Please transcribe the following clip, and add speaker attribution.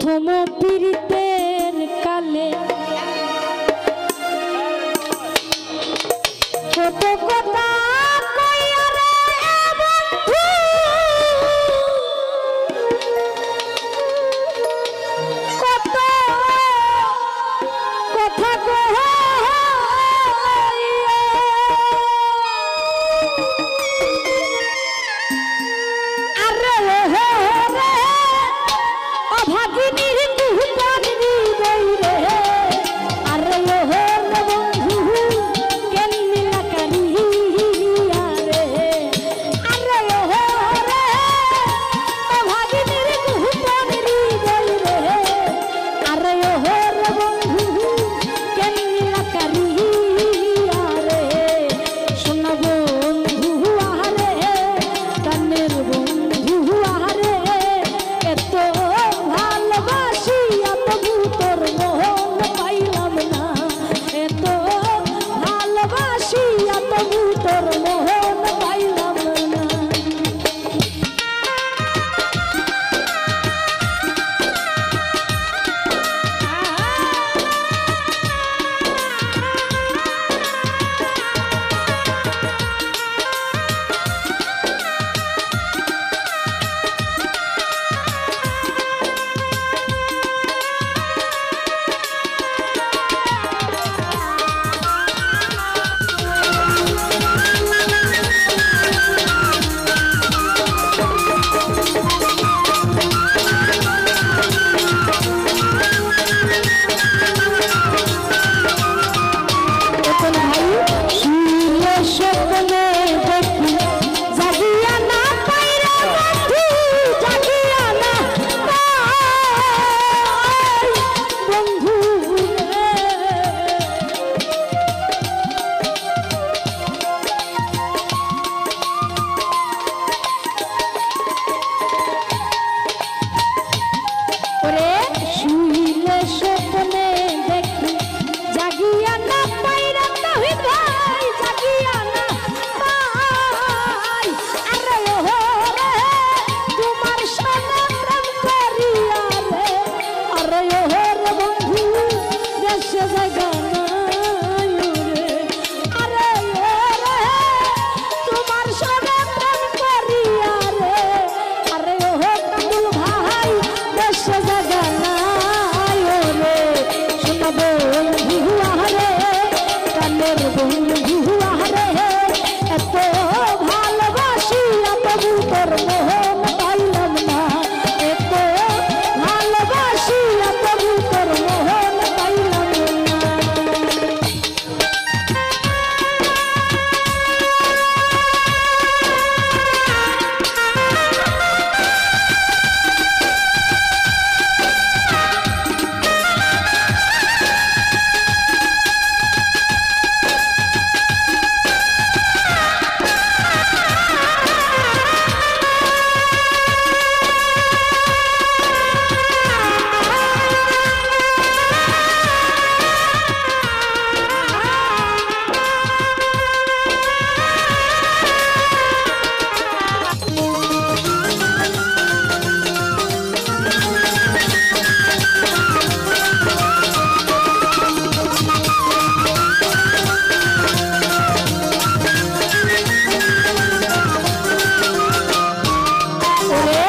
Speaker 1: প্রথম পীড়িতের কালে। কত কথা i'm Abu Di. Amen.